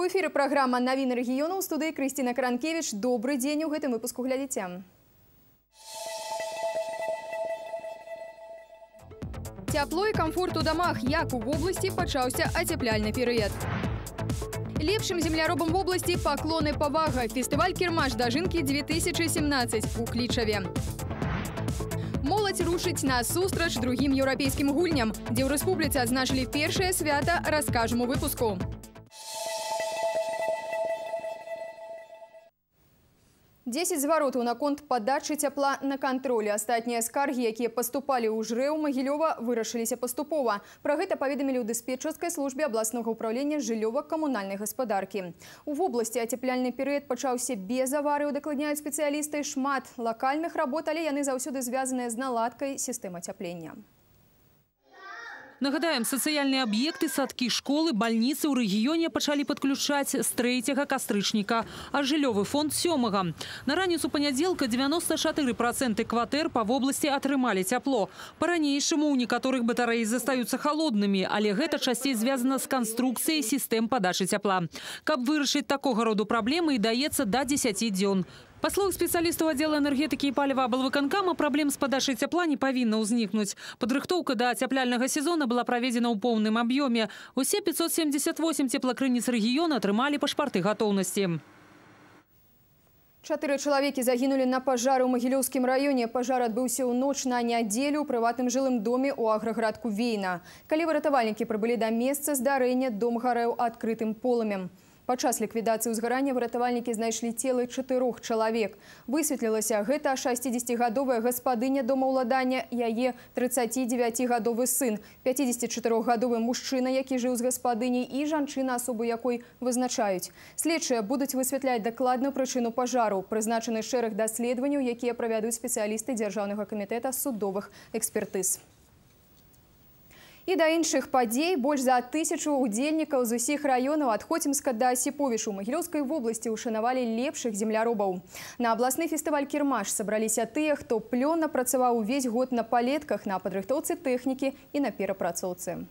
У эфіры праграма навіны рэгіёну ў студыі Крысціна Каранкевіч. Добры дзень у гэтым выпуску глядзіце. Цяпло і камфорт у дамах, як у вобласці пачаўся ацяпляльны перыяд. Лепшым земляробам вобласці паклоны павага. Фестываль кірмаш дажынкі 2017 у клічаве. Моладзь рушыць на сустрач другім еўрапейскім гульням, дзе ў рэспубліцы адзначылі першае свята, раскажам у 10 зваротаў наконт падачы цяпла на кантролі. Астатнія скаргі, якія паступалі ў жрэў Магілёва, вырашыліся паступова. Пра гэта паведамілі ў дыспетчарскай службе абласнога ўправлення жыллёва-камунальнай гаспадаркі. У вобласці ацяпляльны перыяд пачаўся без аварыяў, дакладняюць спецыялісты шмат лакальных работ, але яны заўсёды звязаныя з наладкай сістэмы ацяплення. Нагадаем, сацыяльныя аб'екты, садкі школы, бальніцы ў рэгіёне пачалі падключаць з 3 кастрычніка, а жыллёвы фонд сёмага. На раніцу панядзелка 94% кватэр па вобласці атрымалі цяпло. Па-ранейшаму ў некаторых батарэі застаюцца халоднымі, але гэта часцей звязана з канструкцыяй сістэм падачы цяпла. Каб вырашыць такога роду праблемы і даецца да 10 дзён. Па словах спецыялістаў аддзела энергетыкі і паліва аблвыканкама праблем з падачай цяпла не павінна ўзнікнуць. Падрыхтоўка да цяпляльнага сезона была праведзена ў поўным аб'ёме. Усе 578 цеплакрыніц рэгіёна атрымалі пашпарты гатоўнасці. Чатыры чалавекі загінулі на пажары ў магілёўскім раёне. Пажар адбыўся ў ноч на нядзелю ў прыватным жылым доме ў аграградку Вейна. Калі выратавальнікі прыбылі да месца здарэння, дом гарэў адкрытым полымем. Падчас ліквідацыі ўзгарання выратавальнікі знайшлі целы чатырох чалавек. Высветлілася, гэта 60гадовая гаспадыня домаўладання, яе 39гадовы сын, 54гадовы мужчына, які жыў з гаспадыняй і жанчына асобу якой вызначаюць. Следчыя будуць высвятляць дакладную прычыну пажару, прызначаны шэраг даследаванняў, якія правядуць спецыялісты дзяржаўнага камітэта судовых экспертыз. І да іншых падзей больш за тысячу удзельнікаў з усіх раёнаў ад Хоцімска да Сіповішу Магілёўскай вобласці ўшанавалі лепшых земляробаў. На абласны фестываль кірмаш сабраліся тыя, хто плённа працаваў увесь год на палетках, на падрыхтоўцы тэхнікі і на перапрацоўцы.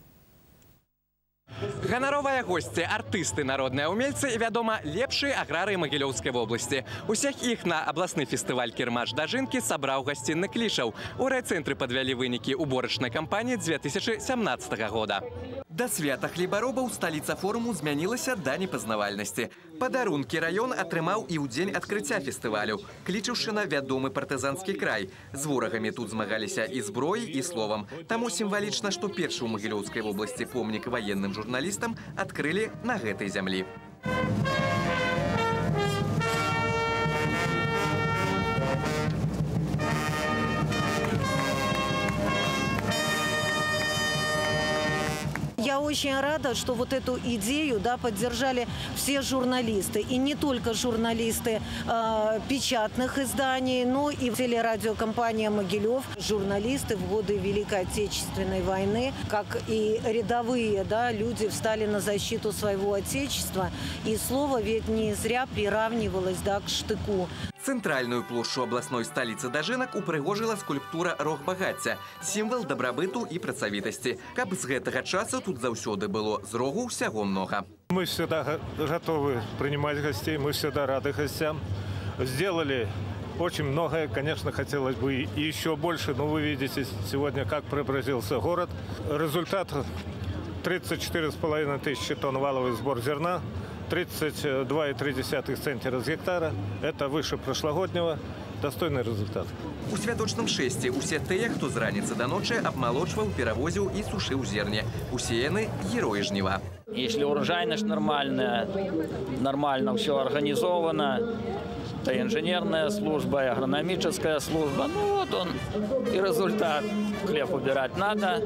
Ганаровыя госці, артысты, народныя ўмельцы і, вядома, лепшыя аграрыі Магілёўскай вобласці. Усіх іх на абласны фестываль кірмаш дажынкі сабраў гасцінны клішаў. У райцэнтры падвялі вынікі уборачнай кампаніі 2017 года. Да свята хлебаробаў сталіца форуму змянілася да непазнавальнасці. Падарункі раён атрымаў і ў дзень адкрыцця фестывалю. Клічаўшына вядомы партызанскі край. З ворагамі тут змагаліся і зброі і словам. Таму сімвалічна, што першы ў Магілёўскай вобласці помнік ваенным журналістам адкрылі на гэтай зямлі. Я Очень рада, что вот эту идею да, поддержали все журналисты. И не только журналисты э, печатных изданий, но и телерадиокомпания «Могилев». Журналисты в годы Великой Отечественной войны, как и рядовые да, люди, встали на защиту своего Отечества. И слово ведь не зря приравнивалось да, к штыку. Цэнтральную плошчу абласной сталіцы дажынак упрыгожыла скульптура рог багацця, сімвал дабрабыту і працавітасці. Каб з гэтага часу тут заўсёды было з рогу ўсяго многа. Мы всегда готовы принимать гостей, мы всегда рады гостям. Сделали очень многое, конечно, хотелось бы и еще больше, но вы видите сегодня, как преобразился город. Результат 34,5 тысячи тонн валовый сбор зерна, 32,3 центнера с гектара. Это выше прошлогоднего. Достойный результат. У святочным шэсці усе тыя, хто з раніцы да ночы абмалочваў, перавозіў і сушыў зерне. Усе яны героі жніва. Если урожайность нормальная, нормально все организовано, то инженерная служба, и агрономическая служба. Ну вот он и результат. Хлеб убирать надо.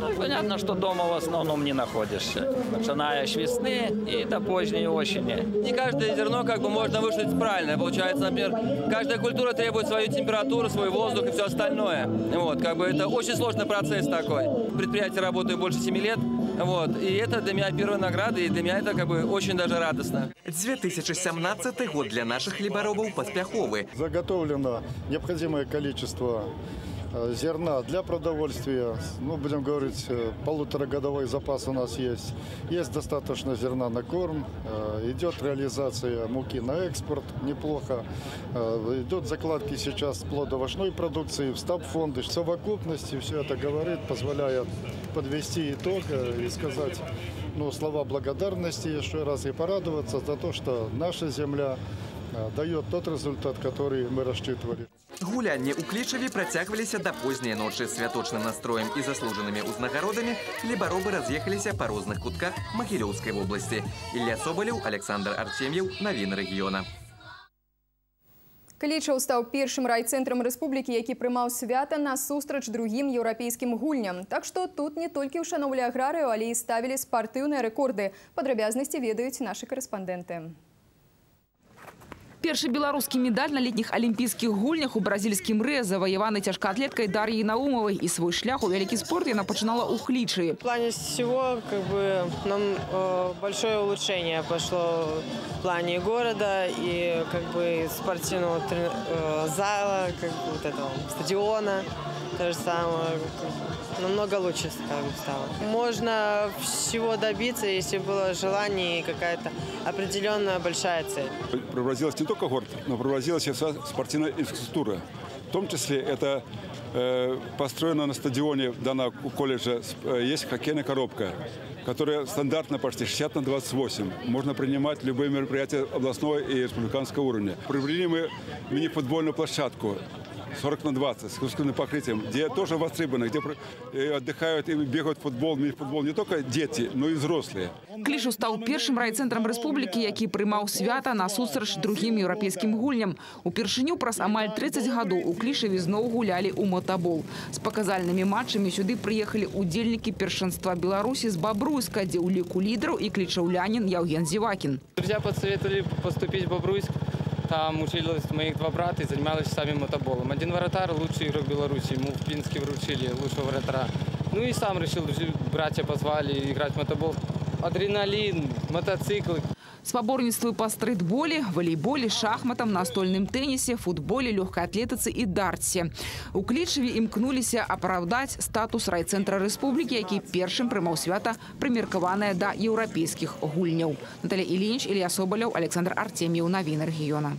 Ну, понятно, что дома в основном не находишься. Начиная с весны и до поздней осени. Не каждое зерно как бы можно вышить правильно. Получается, например, каждая культура требует свою температуру, свой воздух и все остальное. Вот, как бы это очень сложный процесс такой. Предприятие работает больше 7 лет. Вот. И это для меня первая награда, и для меня это как бы очень даже радостно. 2017 год для наших хлеборобов поспяховы. Заготовлено необходимое количество э, зерна для продовольствия. Ну, будем говорить, э, полуторагодовой запас у нас есть. Есть достаточно зерна на корм. Э, Идет реализация муки на экспорт неплохо. Идут закладки сейчас плодовочной продукции в стаб-фонды. В совокупности все это говорит, позволяет подвести итог и сказать ну, слова благодарности еще раз и порадоваться за то, что наша земля дает тот результат, который мы рассчитывали. Гулянні у Клічеві працягваліся да позняй ночы з святочным настроем і заслужанымі ўзнагародамі хлебаробы раз'ехаліся па розных кутках Магілёўскай вобласці. Ілля Собалеў, Александр Артем'еў, навіны рэгіёна. Клічаў стаў першым райцэнтрам рэспублікі, які прымаў свята насустрач другім еўрапейскім гульням. Так што тут не толькі ўшаноўвалі аграрыю, але і ставілі спартыўныя рэкорды. Падрабязнасці ведаюць нашы карэспандэнты. Першы беларускі медаль на летніх алімпійскіх гульнях у бразільскім рэ заваяваны цяжкаатлеткай Дар'яй Наумовай і свой шлях у вялікі спорт яна пачынала ў хлічы. В плане всего, как бы, нам э, большое улучшение пошло в плане города и как бы спортивного трени- э, зала, как бы вот этого стадиона, то же самое. Намного лучше скажем, стало. Можно всего добиться, если было желание и какая-то определенная большая цель. преобразилась не только город, но преобразилась и вся спортивная инфраструктура. В том числе это э, построено на стадионе данного колледжа э, есть хоккейная коробка, которая стандартно почти 60 на 28. Можно принимать любые мероприятия областного и республиканского уровня. Приобрели мы мини-футбольную площадку 40 на 20 с искусственным покрытием, где тоже востребованы, где э, отдыхают и бегают в футбол, мини-футбол не только дети, но и взрослые. Клішу стаў першым райцэнтрам рэспублікі, які прымаў свята насустрач другім еўрапейскім гульням. Упершыню праз амаль 30 гадоў у клішаве зноў гулялі ў мотабол. З паказальнымі матчамі сюды прыехалі удзельнікі першынства Беларусі з Бабруйска, дзе ў ліку лідараў і клічаўлянін Яўген Зівакін. Друзья подсоветовали поступить в Бобруйск. Там учились моих два брата и занимались сами мотоболом. Один вратарь, лучший игрок Беларуси. Ему в Пинске вручили лучшего вратаря. Ну и сам решил, братья позвали играть в мотобол. Адреналин, мотоциклы. Спаборніцтвы па стрытболе, валейболе, шахматам, настольным тэнісе, футболе, лёгкай атлетыцы і дартсе. У клічаве імкнуліся апраўдаць статус райцэнтра рэспублікі, які першым прымаў свята прымеркаванае да еўрапейскіх гульняў. Наталя Ілінч, Ілья Собаляў, Александр Артемьеў, навіны рэгіёна.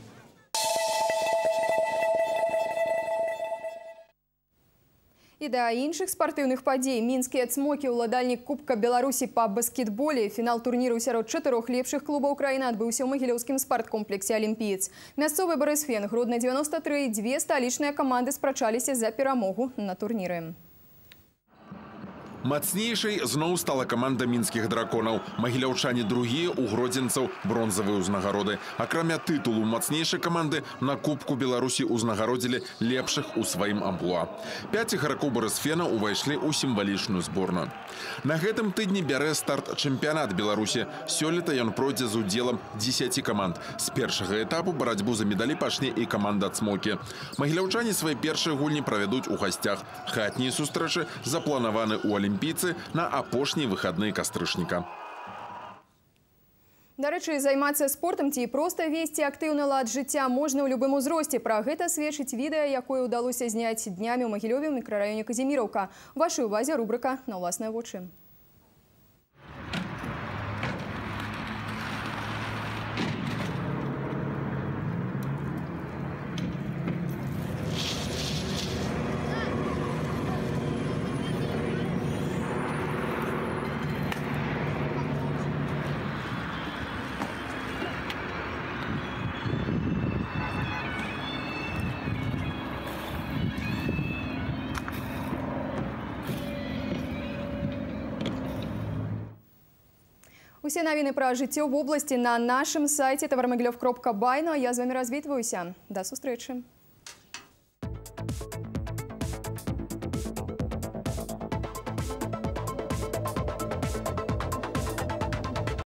І да іншых спартыўных падзей мінскія цмокі ўладальнік кубка Беларусі па баскетболе. Фінал турніру сярод чатырох лепшых клубаў краіны адбыўся ў магілёўскім спарткомплексе Алімпіец. Мясцовы барысфен Гродна 93 дзве сталічныя каманды спрачаліся за перамогу на турніры. Мацнейшай зноў стала каманда мінскіх драконаў. Магіляўчане другія у гродзенцаў бронзавыя ўзнагароды. Акрамя тытулу мацнейшай каманды на Кубку Беларусі ўзнагародзілі лепшых у сваім амплуа. Пяць ігракоў барысфена ўвайшлі ў сімвалічную зборную. На гэтым тыдні бярэ старт чэмпіянат Беларусі. Сёлета ён пройдзе з удзелам 10 каманд. З першага этапу барацьбу за медалі пачне і каманда цмокі. Магіляўчане свае першыя гульні правядуць у гасцях. Хатнія сустрэчы запланаваны ў алімпійцы на апошнія выхадныя кастрычніка. Дарэчы, займацца спортам ці проста весці актыўны лад жыцця можна ў любым узросце. Пра гэта сведчыць відэа, якое ўдалося зняць днямі ў Магілёве ў мікрараёне Казіміраўка. Вашай увазе рубрыка на ўласныя вочы. Усе навіны пра жыццё в обласці на нашым сайце тавармагілёв.бай. Ну а я з вами развітваюся. Да сустрэчы.